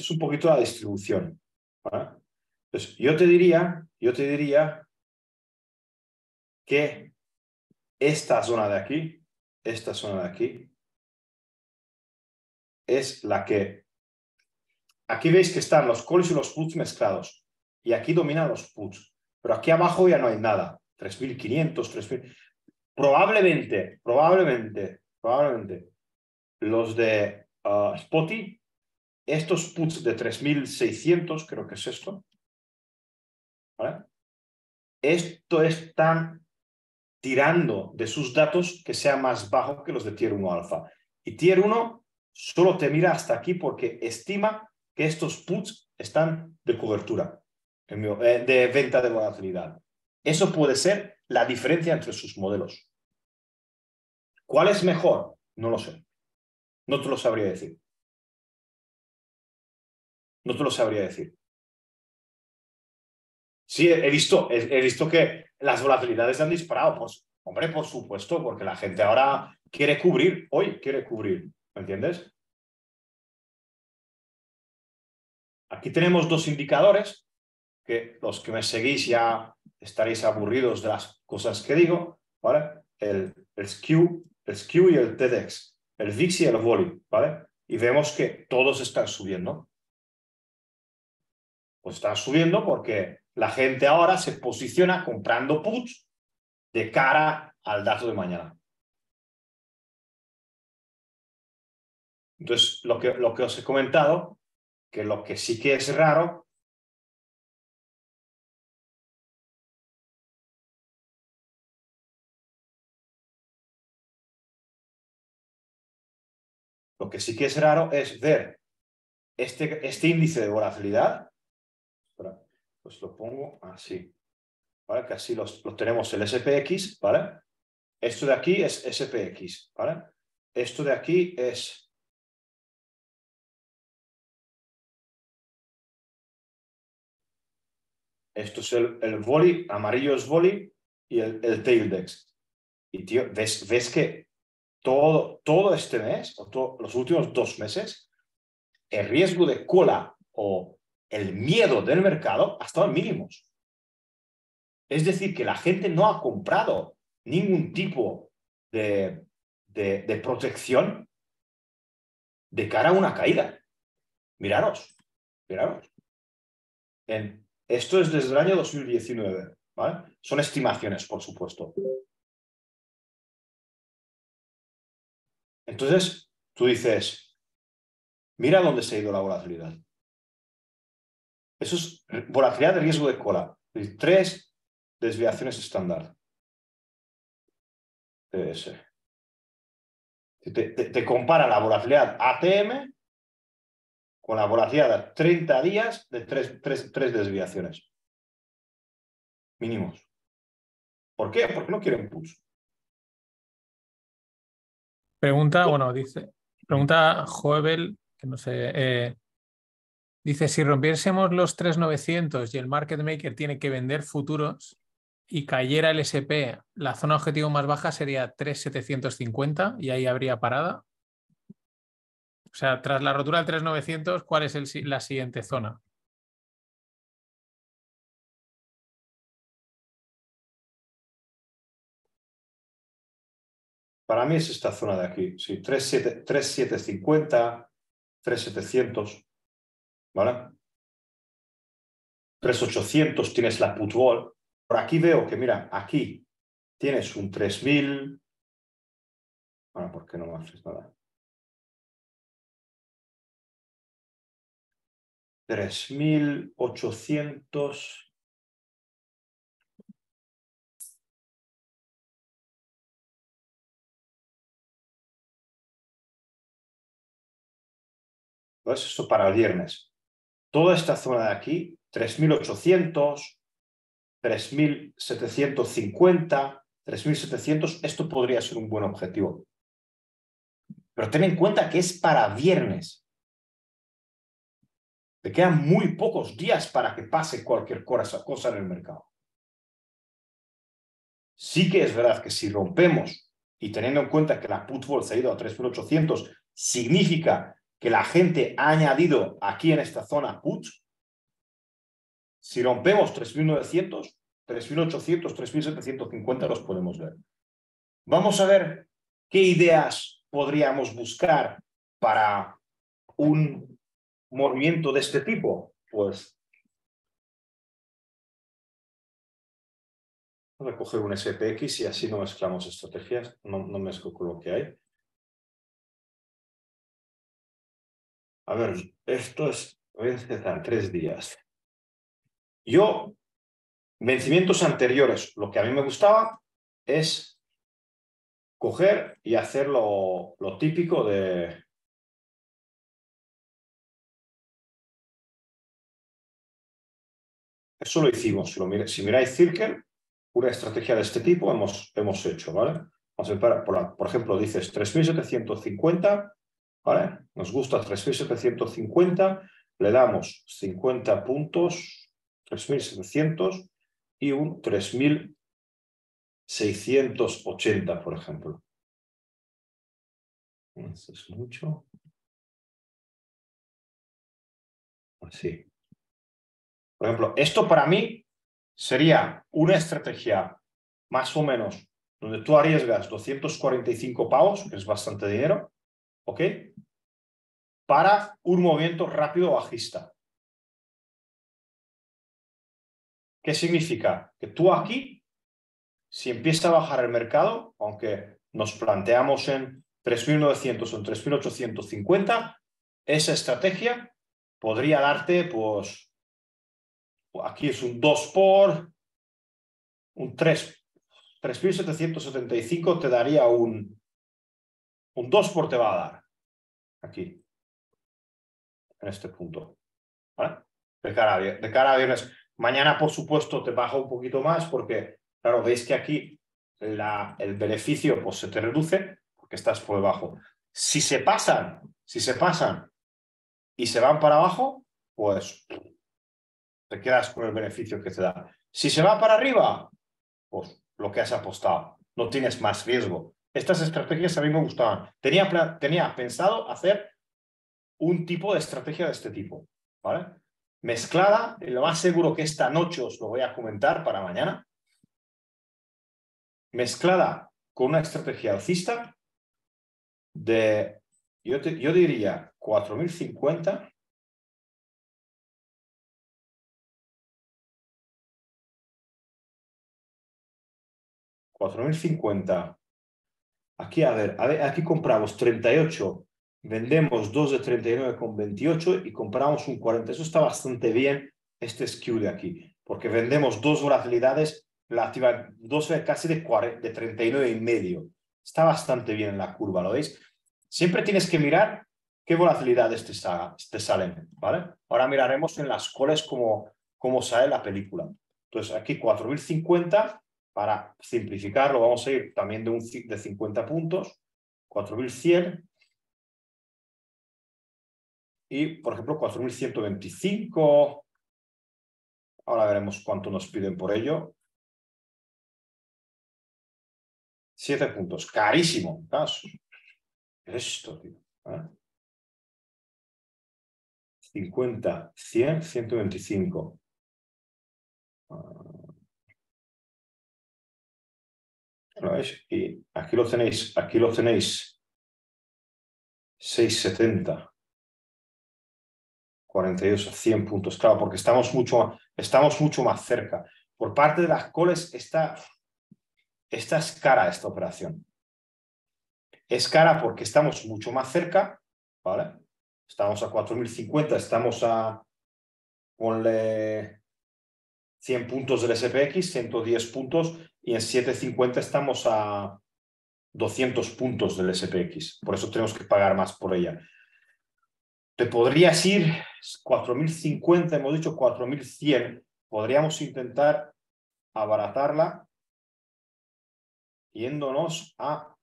Es un poquito la distribución. Entonces, yo te diría, yo te diría que esta zona de aquí, esta zona de aquí, es la que... Aquí veis que están los calls y los puts mezclados. Y aquí dominan los puts. Pero aquí abajo ya no hay nada. 3.500, 3.000. Probablemente, probablemente, probablemente, los de uh, Spotty, estos puts de 3.600, creo que es esto. Esto están tirando de sus datos que sea más bajo que los de Tier 1 alfa. Y Tier 1 solo te mira hasta aquí porque estima que estos puts están de cobertura, eh, de venta de volatilidad. Eso puede ser la diferencia entre sus modelos. ¿Cuál es mejor? No lo sé. No te lo sabría decir. No te lo sabría decir. Sí, he visto, he, visto que las volatilidades han disparado. Pues, hombre, por supuesto, porque la gente ahora quiere cubrir, hoy quiere cubrir, ¿me entiendes? Aquí tenemos dos indicadores que los que me seguís ya estaréis aburridos de las cosas que digo, ¿vale? El, el skew, el skew y el TEDx, el VIX y el VOLI, ¿vale? Y vemos que todos están subiendo. Pues están subiendo porque la gente ahora se posiciona comprando puts de cara al dato de mañana. Entonces, lo que, lo que os he comentado, que lo que sí que es raro Lo que sí que es raro es ver este, este índice de volatilidad. Pues lo pongo así. ¿Vale? Que así los, tenemos el SPX, ¿vale? Esto de aquí es SPX, ¿vale? Esto de aquí es Esto es el, el volley, amarillo es volley y el, el tail dex. Y tío, ves, ves que todo, todo este mes, o los últimos dos meses, el riesgo de cola o el miedo del mercado ha estado en mínimos. Es decir, que la gente no ha comprado ningún tipo de, de, protección de cara a una caída. Miraros, miraros. Esto es desde el año 2019, ¿vale? Son estimaciones, por supuesto. Entonces, tú dices, mira dónde se ha ido la volatilidad. Eso es volatilidad de riesgo de cola. Tres desviaciones estándar. TS. Te, compara la volatilidad ATM con la volatilidad de 30 días de tres, tres desviaciones. Mínimos. ¿Por qué? Porque no quieren push. Pregunta, bueno, dice, pregunta Joebel, que no sé, eh, dice, si rompiésemos los 3.900 y el market maker tiene que vender futuros y cayera el SP, la zona objetivo más baja sería 3.750 y ahí habría parada. O sea, tras la rotura del 3.900, ¿cuál es la siguiente zona? Para mí es esta zona de aquí, sí, 3750, 3700, ¿vale? 3800 tienes la put wall. Por aquí veo que, mira, aquí tienes un 3000. Bueno, ¿por qué no me haces nada? 3800. Entonces, esto para el viernes. Toda esta zona de aquí, 3.800, 3.750, 3.700, esto podría ser un buen objetivo. Pero ten en cuenta que es para viernes. Te quedan muy pocos días para que pase cualquier cosa, en el mercado. Sí que es verdad que si rompemos y teniendo en cuenta que la put se ha ido a 3.800, significa que la gente ha añadido aquí en esta zona puts, si rompemos 3.900, 3.800, 3.750 los podemos ver. Vamos a ver qué ideas podríamos buscar para un movimiento de este tipo. Pues Voy a coger un SPX y así no mezclamos estrategias, no, no mezclo con lo que hay. A ver, esto es, voy tres días. Yo, vencimientos anteriores, lo que a mí me gustaba es coger y hacer lo, lo típico de... Eso lo hicimos. Si miráis Circle, una estrategia de este tipo hemos, hemos hecho, ¿vale? Vamos a ver, por, por ejemplo, dices 3.750, ¿vale? Nos gusta 3.750, le damos 50 puntos, 3.700 y un 3.680, por ejemplo. Eso es mucho. Así. Por ejemplo, esto para mí sería una estrategia más o menos donde tú arriesgas 245 pavos, que es bastante dinero, ¿ok? Para un movimiento rápido bajista. ¿Qué significa? Que tú aquí, si empieza a bajar el mercado, aunque nos planteamos en 3.900 o en 3.850, esa estrategia podría darte, pues, aquí es un 2 por, un 3, 3.775 te daría un, un 2 por te va a dar, aquí, en este punto. De cara, a, de cara viernes. Mañana, por supuesto, te baja un poquito más porque, claro, veis que aquí el beneficio pues, se te reduce porque estás por debajo. Si se pasan, si se pasan y se van para abajo, pues te quedas con el beneficio que te da. Si se va para arriba, pues lo que has apostado, no tienes más riesgo. Estas estrategias a mí me gustaban. Tenía, tenía pensado hacer un tipo de estrategia de este tipo, ¿vale? Mezclada, lo más seguro que esta noche os lo voy a comentar para mañana, mezclada con una estrategia alcista de, yo, yo diría, 4050 4.050. Aquí, a ver, aquí compramos 38, vendemos 2 de 39,28 y compramos un 40. Eso está bastante bien, este skew de aquí, porque vendemos dos volatilidades, la activa, dos casi de, 40, de 39 y medio. Está bastante bien en la curva, ¿lo veis? Siempre tienes que mirar qué volatilidades te, salen, ¿vale? Ahora miraremos en las coles cómo, cómo sale la película. Entonces, aquí 4050 para simplificarlo, vamos a ir también de, un, de 50 puntos, 4100 y, por ejemplo, 4125. Ahora veremos cuánto nos piden por ello. 7 puntos. Carísimo. Esto, tío. 50, 100, 125. Y aquí lo tenéis, aquí lo tenéis 670, 48, 100 puntos, claro, porque estamos mucho, estamos mucho más cerca. Por parte de las coles, esta, esta es cara esta operación. Es cara porque estamos mucho más cerca, ¿vale? Estamos a 4.050, estamos a, ponle 100 puntos del SPX, 110 puntos, y en 750 estamos a 200 puntos del SPX. Por eso tenemos que pagar más por ella. Te podrías ir 4.050, hemos dicho 4.100. Podríamos intentar abaratarla yéndonos a,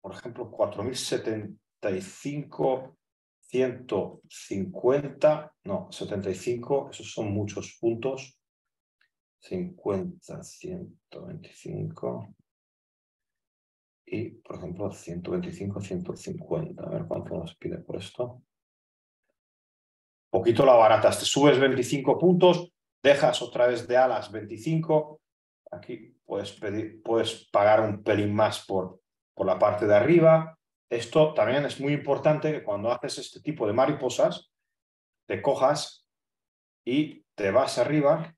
por ejemplo, 4.075, 150, no, 75, esos son muchos puntos. 50, 125. y, por ejemplo, 125, 150. A ver cuánto nos pide por esto. Poquito la baratas. Te subes 25 puntos, dejas otra vez de alas 25. Aquí puedes, pedir, puedes pagar un pelín más por, por la parte de arriba. Esto también es muy importante que cuando haces este tipo de mariposas, te cojas y te vas arriba